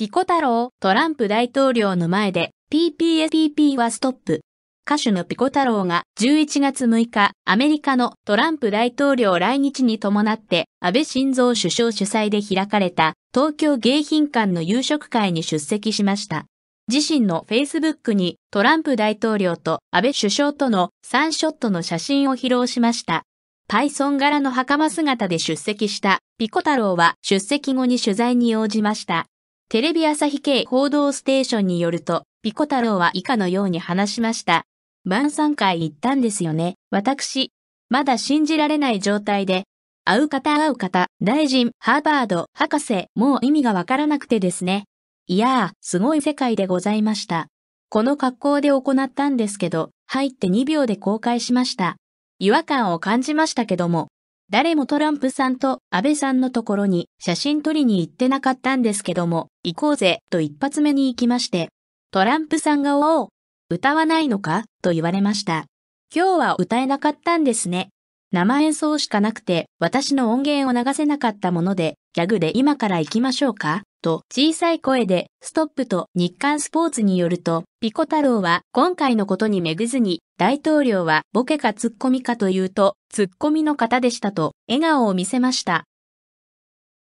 ピコ太郎、トランプ大統領の前で PPSPP はストップ。歌手のピコ太郎が11月6日、アメリカのトランプ大統領来日に伴って安倍晋三首相主催で開かれた東京迎賓館の夕食会に出席しました。自身の Facebook にトランプ大統領と安倍首相との3ショットの写真を披露しました。パイソン柄の袴姿で出席したピコ太郎は出席後に取材に応じました。テレビ朝日系報道ステーションによると、ピコ太郎は以下のように話しました。晩餐会行ったんですよね。私、まだ信じられない状態で、会う方会う方、大臣、ハーバード、博士、もう意味がわからなくてですね。いやー、すごい世界でございました。この格好で行ったんですけど、入って2秒で公開しました。違和感を感じましたけども、誰もトランプさんと安倍さんのところに写真撮りに行ってなかったんですけども、行こうぜと一発目に行きまして、トランプさんがおお、歌わないのかと言われました。今日は歌えなかったんですね。生演奏しかなくて私の音源を流せなかったもので、ギャグで今から行きましょうかと小さい声でストップと日刊スポーツによると、ピコ太郎は今回のことにめぐずに、大統領はボケかツッコミかというと、ツッコミの方でしたと笑顔を見せました。